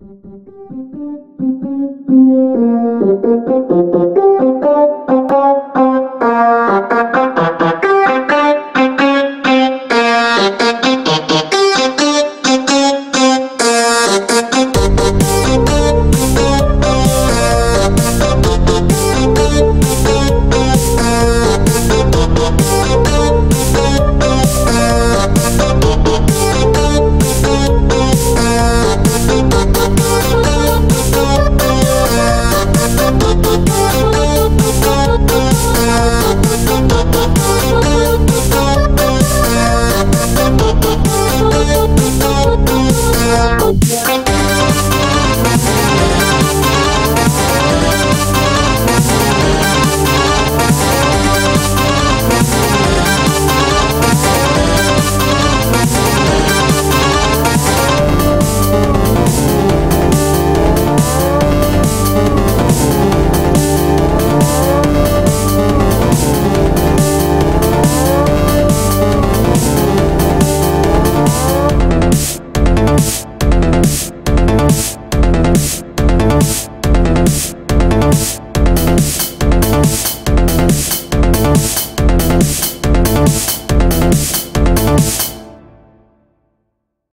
Thank you. Música